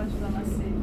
pode dar nascer.